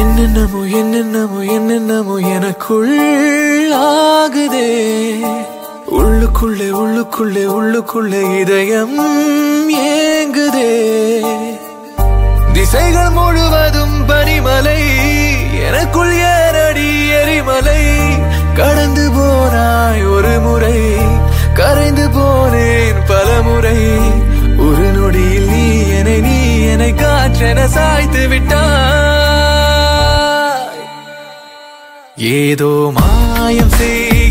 என்னென்னமோ என்னென்னமோ என்னென்னமோ எனக்குள்ளாகுதே உள்ளுக்குள்ளே உள்ளுக்குள்ளே உள்ளுக்குள்ளே இதயம் ஏங்குதே. திசைகள் முழுவதும் பனிமலை எனக்குள் ஏறடி எரிமலை. கடந்து போனாய் ஒரு முறை கரைந்து போனேன் பல முறை. ஒரு நொடியில் நீ என்னை நீ என்னை காற்றென சாய்த்து விட்டாய். ஏதோ மாயம் செய்கிறாய்